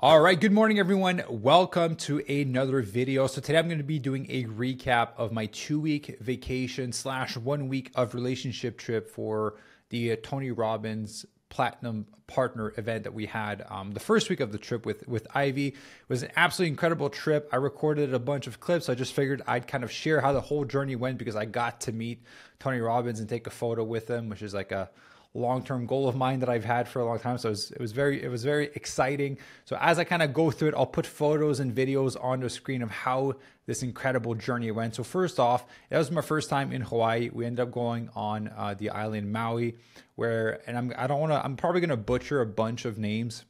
All right, good morning, everyone. Welcome to another video. So today I'm going to be doing a recap of my two-week vacation slash one week of relationship trip for the uh, Tony Robbins Platinum Partner event that we had um, the first week of the trip with with Ivy. It was an absolutely incredible trip. I recorded a bunch of clips. I just figured I'd kind of share how the whole journey went because I got to meet Tony Robbins and take a photo with him, which is like a long-term goal of mine that I've had for a long time. So it was, it was very it was very exciting. So as I kind of go through it, I'll put photos and videos on the screen of how this incredible journey went. So first off, it was my first time in Hawaii. We ended up going on uh, the island Maui, where and I'm I don't want to I'm probably going to butcher a bunch of names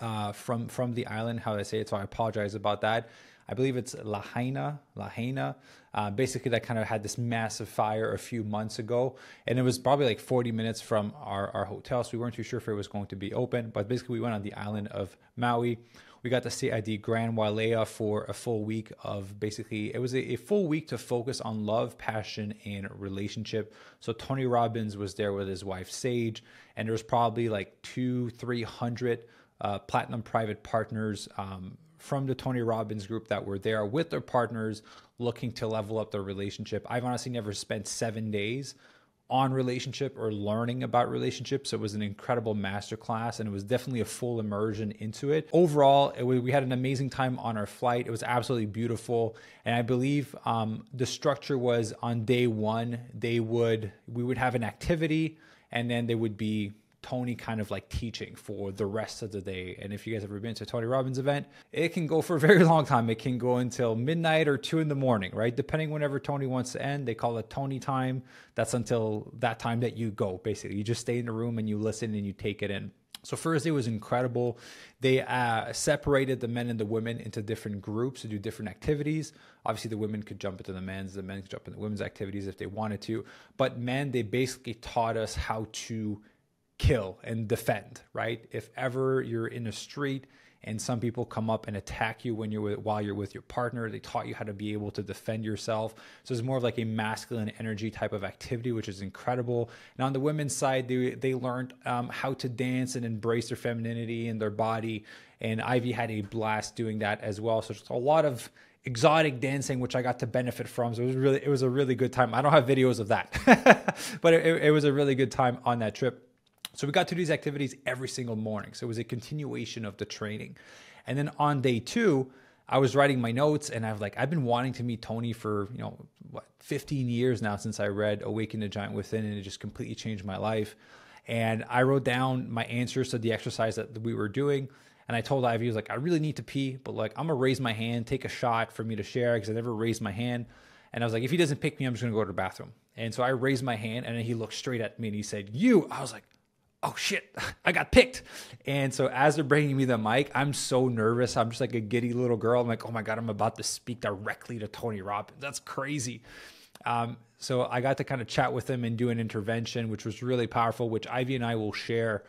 uh, from from the island how I say it. So I apologize about that. I believe it's Lahaina, Lahaina. Uh, basically, that kind of had this massive fire a few months ago, and it was probably like 40 minutes from our, our hotel, so we weren't too sure if it was going to be open. But basically, we went on the island of Maui. We got to stay at the Grand Wailea for a full week of basically, it was a, a full week to focus on love, passion, and relationship. So Tony Robbins was there with his wife Sage, and there was probably like two, three hundred uh, platinum private partners um, from the Tony Robbins group that were there with their partners looking to level up their relationship. I've honestly never spent seven days on relationship or learning about relationships. So it was an incredible masterclass and it was definitely a full immersion into it. Overall, it, we had an amazing time on our flight. It was absolutely beautiful. And I believe um, the structure was on day one, they would, we would have an activity and then they would be Tony kind of like teaching for the rest of the day. And if you guys have ever been to a Tony Robbins event, it can go for a very long time. It can go until midnight or two in the morning, right? Depending whenever Tony wants to end. They call it Tony time. That's until that time that you go, basically. You just stay in the room and you listen and you take it in. So first Thursday was incredible. They uh, separated the men and the women into different groups to do different activities. Obviously, the women could jump into the men's, the men could jump into the women's activities if they wanted to. But men, they basically taught us how to kill and defend, right? If ever you're in a street and some people come up and attack you when you're with, while you're with your partner, they taught you how to be able to defend yourself. So it's more of like a masculine energy type of activity, which is incredible. And on the women's side, they they learned um, how to dance and embrace their femininity and their body. And Ivy had a blast doing that as well. So just a lot of exotic dancing, which I got to benefit from. So it was really, it was a really good time. I don't have videos of that, but it, it was a really good time on that trip. So we got to do these activities every single morning. So it was a continuation of the training. And then on day two, I was writing my notes and I've like I've been wanting to meet Tony for, you know, what, 15 years now since I read Awaken the Giant Within and it just completely changed my life. And I wrote down my answers to the exercise that we were doing. And I told Ivy, I was like, I really need to pee, but like I'm gonna raise my hand, take a shot for me to share because I never raised my hand. And I was like, if he doesn't pick me, I'm just gonna go to the bathroom. And so I raised my hand and then he looked straight at me and he said, You. I was like, oh shit, I got picked. And so as they're bringing me the mic, I'm so nervous. I'm just like a giddy little girl. I'm like, oh my God, I'm about to speak directly to Tony Robbins. That's crazy. Um, so I got to kind of chat with him and do an intervention, which was really powerful, which Ivy and I will share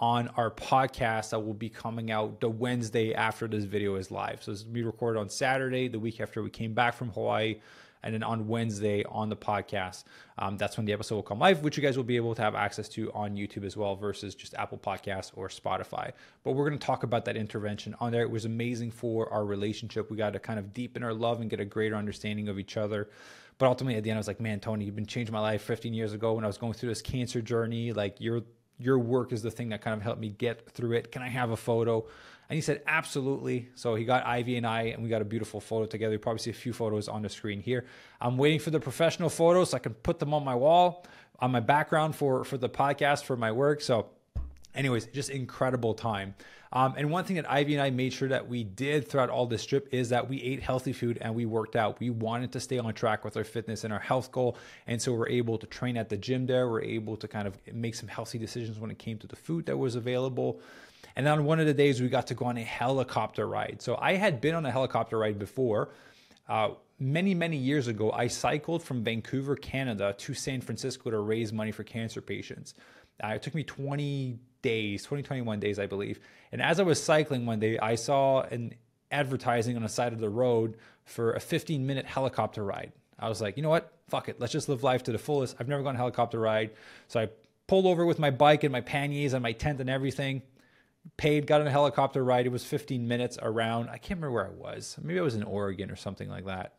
on our podcast that will be coming out the Wednesday after this video is live. So this will be recorded on Saturday, the week after we came back from Hawaii and then on Wednesday on the podcast, um, that's when the episode will come live, which you guys will be able to have access to on YouTube as well versus just Apple Podcasts or Spotify. But we're going to talk about that intervention on there. It was amazing for our relationship. We got to kind of deepen our love and get a greater understanding of each other. But ultimately, at the end, I was like, man, Tony, you've been changing my life 15 years ago when I was going through this cancer journey. Like, your your work is the thing that kind of helped me get through it. Can I have a photo? And he said, absolutely. So he got Ivy and I, and we got a beautiful photo together. You probably see a few photos on the screen here. I'm waiting for the professional photos so I can put them on my wall, on my background for, for the podcast, for my work. So, anyways, just incredible time. Um, and one thing that Ivy and I made sure that we did throughout all this trip is that we ate healthy food and we worked out. We wanted to stay on track with our fitness and our health goal. And so we're able to train at the gym there. We're able to kind of make some healthy decisions when it came to the food that was available. And on one of the days, we got to go on a helicopter ride. So I had been on a helicopter ride before. Uh, many, many years ago, I cycled from Vancouver, Canada to San Francisco to raise money for cancer patients. Uh, it took me 20 days, 20, 21 days, I believe. And as I was cycling one day, I saw an advertising on the side of the road for a 15 minute helicopter ride. I was like, you know what? Fuck it. Let's just live life to the fullest. I've never gone a helicopter ride. So I pulled over with my bike and my panniers and my tent and everything paid, got on a helicopter ride. It was 15 minutes around. I can't remember where I was. Maybe I was in Oregon or something like that.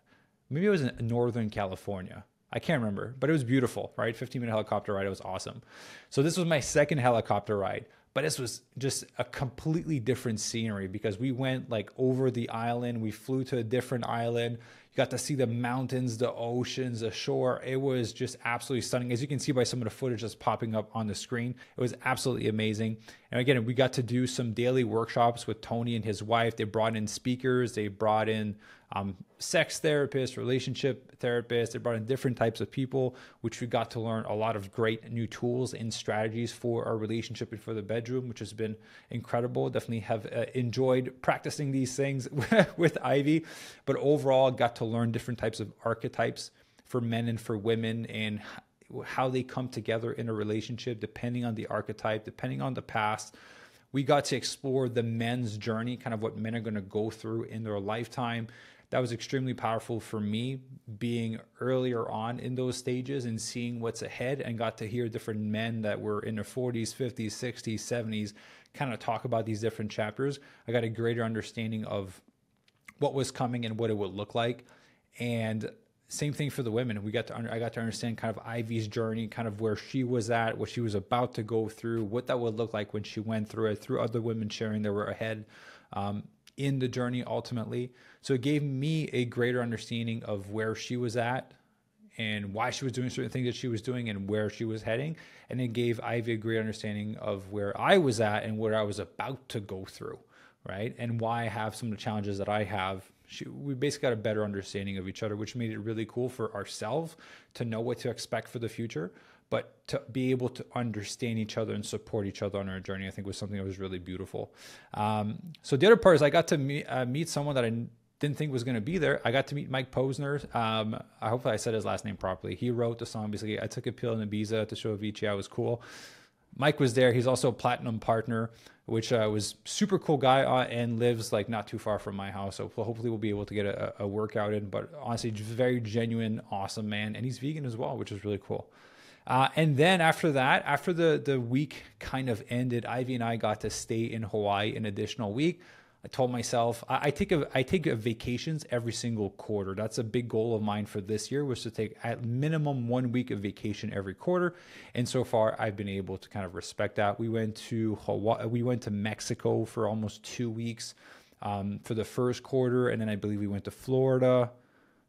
Maybe I was in Northern California. I can't remember, but it was beautiful, right? 15 minute helicopter ride. It was awesome. So this was my second helicopter ride, but this was just a completely different scenery because we went like over the island. We flew to a different island. You got to see the mountains, the oceans, the shore. It was just absolutely stunning. As you can see by some of the footage that's popping up on the screen, it was absolutely amazing. And again, we got to do some daily workshops with Tony and his wife. They brought in speakers, they brought in um, sex therapists, relationship therapists. They brought in different types of people, which we got to learn a lot of great new tools and strategies for our relationship and for the bedroom, which has been incredible. Definitely have uh, enjoyed practicing these things with Ivy, but overall got to learn different types of archetypes for men and for women and how they come together in a relationship, depending on the archetype, depending on the past we got to explore the men's journey, kind of what men are going to go through in their lifetime that was extremely powerful for me being earlier on in those stages and seeing what's ahead and got to hear different men that were in their 40s 50s 60s 70s kind of talk about these different chapters. I got a greater understanding of what was coming and what it would look like. And same thing for the women. We got to i got to understand kind of ivy's journey kind of where she was at what she was about to go through what that would look like when she went through it through other women sharing that were ahead. Um, in the journey ultimately. So it gave me a greater understanding of where she was at and why she was doing certain things that she was doing and where she was heading. And it gave Ivy a great understanding of where I was at and where I was about to go through, right? And why I have some of the challenges that I have. She, we basically got a better understanding of each other, which made it really cool for ourselves to know what to expect for the future, but to be able to understand each other and support each other on our journey, I think was something that was really beautiful. Um, so the other part is I got to meet, uh, meet someone that I didn't think was going to be there. I got to meet Mike Posner. Um, I hope I said his last name properly. He wrote the song. Basically, I took a pill in Ibiza to show Avicii I was cool. Mike was there. He's also a platinum partner, which uh, was super cool guy uh, and lives like not too far from my house. So hopefully we'll be able to get a, a workout in. But honestly, very genuine, awesome man, and he's vegan as well, which is really cool. Uh, and then after that, after the, the week kind of ended, Ivy and I got to stay in Hawaii an additional week. I told myself I, I take a I take vacations every single quarter. That's a big goal of mine for this year was to take at minimum one week of vacation every quarter. And so far, I've been able to kind of respect that. We went to Hawaii. We went to Mexico for almost two weeks um, for the first quarter, and then I believe we went to Florida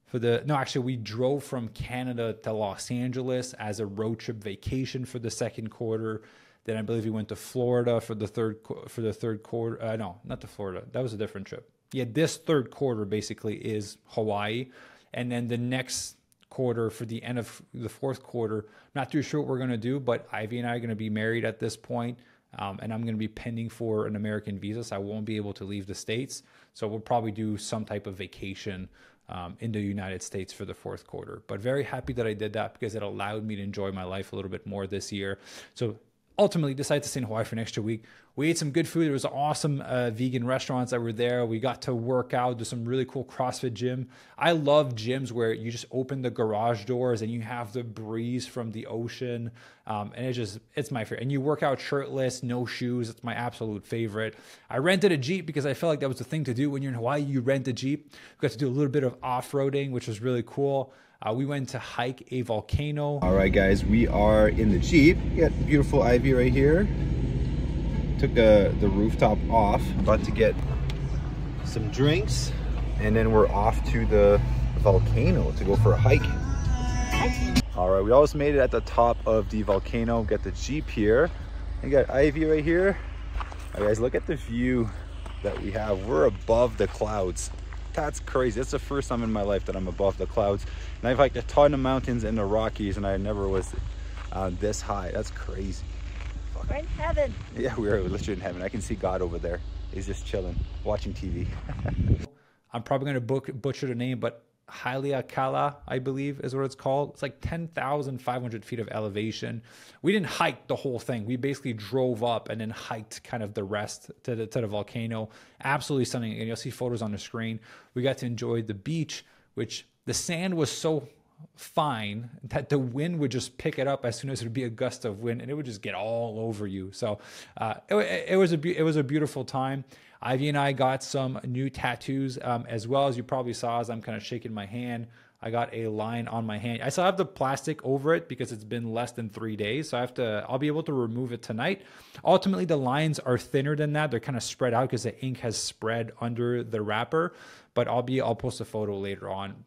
for the no actually we drove from Canada to Los Angeles as a road trip vacation for the second quarter. Then I believe we went to Florida for the third for the third quarter. Uh, no, not to Florida. That was a different trip. Yeah, this third quarter basically is Hawaii, and then the next quarter for the end of the fourth quarter. Not too sure what we're gonna do, but Ivy and I are gonna be married at this point. Um, and I'm going to be pending for an American visa, so I won't be able to leave the states. So we'll probably do some type of vacation um, in the United States for the fourth quarter. But very happy that I did that because it allowed me to enjoy my life a little bit more this year. So ultimately decided to stay in Hawaii for an extra week. We ate some good food. There was awesome uh, vegan restaurants that were there. We got to work out, do some really cool CrossFit gym. I love gyms where you just open the garage doors and you have the breeze from the ocean, um, and it just it's my favorite. And you work out shirtless, no shoes. It's my absolute favorite. I rented a jeep because I felt like that was the thing to do when you're in Hawaii. You rent a jeep. We got to do a little bit of off roading, which was really cool. Uh, we went to hike a volcano. All right, guys, we are in the Jeep. Got beautiful Ivy right here. Took uh, the rooftop off. About to get some drinks. And then we're off to the volcano to go for a hike. All right, we almost made it at the top of the volcano. Got the Jeep here. We got Ivy right here. All right, guys, look at the view that we have. We're above the clouds. That's crazy. That's the first time in my life that I'm above the clouds. And I've hiked a ton of mountains in the Rockies and I never was uh, this high. That's crazy. We're in heaven. Yeah, we're literally in heaven. I can see God over there. He's just chilling, watching TV. I'm probably going to butcher the name, but Haleakala, I believe is what it's called. It's like 10,500 feet of elevation. We didn't hike the whole thing. We basically drove up and then hiked kind of the rest to the, to the volcano. Absolutely stunning. And you'll see photos on the screen. We got to enjoy the beach, which the sand was so fine that the wind would just pick it up as soon as it would be a gust of wind and it would just get all over you. So uh, it, it, was a it was a beautiful time. Ivy and I got some new tattoos um, as well as you probably saw as I'm kind of shaking my hand. I got a line on my hand. I still have the plastic over it because it's been less than three days. So I have to, I'll be able to remove it tonight. Ultimately, the lines are thinner than that. They're kind of spread out because the ink has spread under the wrapper. But I'll be, I'll post a photo later on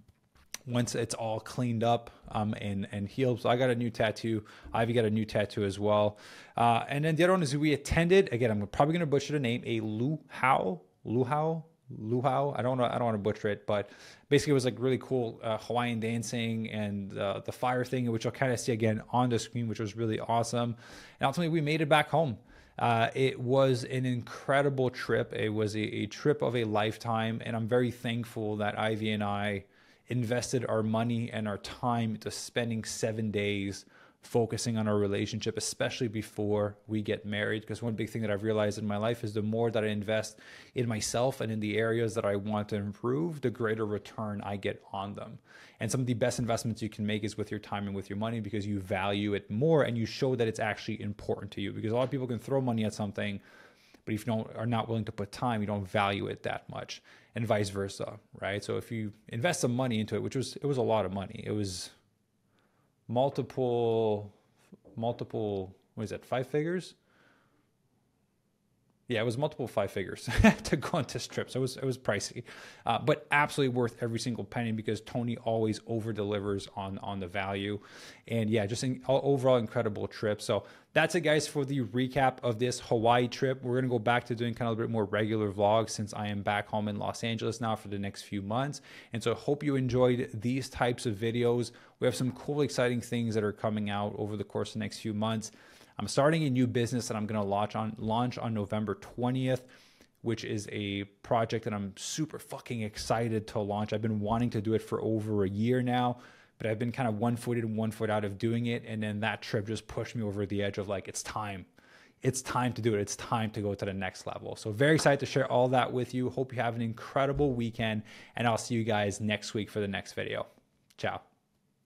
once it's all cleaned up um, and and healed. So I got a new tattoo. Ivy got a new tattoo as well. Uh, and then the other one is we attended again. I'm probably gonna butcher the name. A luau luau luau. I don't know. I don't want to butcher it, but basically it was like really cool uh, Hawaiian dancing and uh, the fire thing, which you'll kind of see again on the screen, which was really awesome. And ultimately, we made it back home. Uh, it was an incredible trip. It was a, a, trip of a lifetime, and I'm very thankful that Ivy and I invested our money and our time into spending seven days focusing on our relationship, especially before we get married. Because one big thing that I've realized in my life is the more that I invest in myself and in the areas that I want to improve, the greater return I get on them. And some of the best investments you can make is with your time and with your money because you value it more and you show that it's actually important to you. Because a lot of people can throw money at something, but if you don't are not willing to put time, you don't value it that much, and vice versa, right? So if you invest some money into it, which was it was a lot of money, it was multiple multiple what is that? five figures yeah, it was multiple five figures to go on this trip, so it was it was pricey, uh, but absolutely worth every single penny because Tony always over delivers on on the value, and yeah, just an overall incredible trip. So that's it, guys, for the recap of this Hawaii trip. We're gonna go back to doing kind of a bit more regular vlogs since I am back home in Los Angeles now for the next few months, and so I hope you enjoyed these types of videos. We have some cool, exciting things that are coming out over the course of the next few months. I'm starting a new business that I'm going to launch on launch on November 20th, which is a project that I'm super fucking excited to launch. I've been wanting to do it for over a year now, but I've been kind of one footed and one foot out of doing it. And then that trip just pushed me over the edge of like, it's time. It's time to do it. It's time to go to the next level. So, very excited to share all that with you. Hope you have an incredible weekend, and I'll see you guys next week for the next video. Ciao.